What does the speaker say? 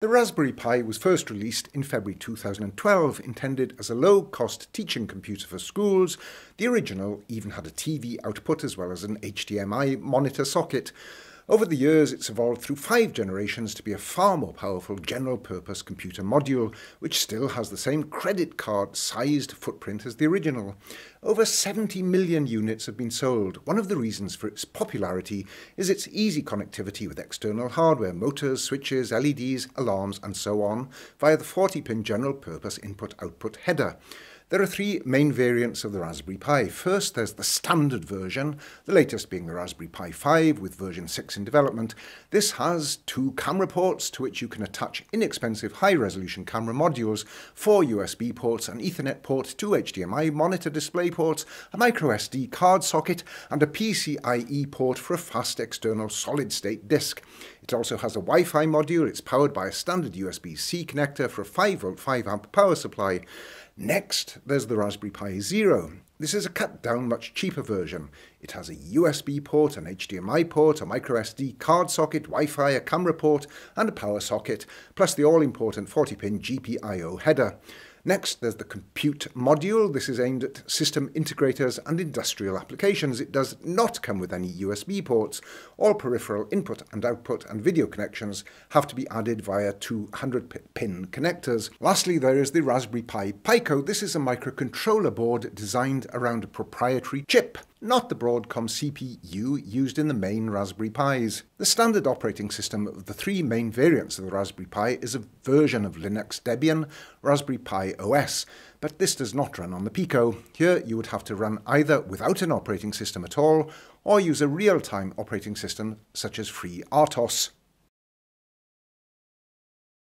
The Raspberry Pi was first released in February 2012, intended as a low-cost teaching computer for schools. The original even had a TV output as well as an HDMI monitor socket. Over the years, it's evolved through five generations to be a far more powerful general-purpose computer module, which still has the same credit card-sized footprint as the original. Over 70 million units have been sold. One of the reasons for its popularity is its easy connectivity with external hardware, motors, switches, LEDs, alarms, and so on, via the 40-pin general-purpose input-output header. There are three main variants of the Raspberry Pi. First, there's the standard version, the latest being the Raspberry Pi 5 with version 6 in development. This has two camera ports to which you can attach inexpensive high-resolution camera modules, four USB ports, an Ethernet port, two HDMI monitor display ports, a microSD card socket, and a PCIe port for a fast external solid-state disk. It also has a Wi-Fi module. It's powered by a standard USB-C connector for a 5V 5A power supply. Next, there's the Raspberry Pi Zero. This is a cut down, much cheaper version. It has a USB port, an HDMI port, a microSD card socket, Wi Fi, a camera port, and a power socket, plus the all important 40 pin GPIO header. Next, there's the compute module. This is aimed at system integrators and industrial applications. It does not come with any USB ports. All peripheral input and output and video connections have to be added via 200 pin connectors. Lastly, there is the Raspberry Pi Pico. This is a microcontroller board designed around a proprietary chip not the Broadcom CPU used in the main Raspberry Pis. The standard operating system of the three main variants of the Raspberry Pi is a version of Linux Debian Raspberry Pi OS, but this does not run on the Pico. Here you would have to run either without an operating system at all, or use a real-time operating system such as FreeRTOS.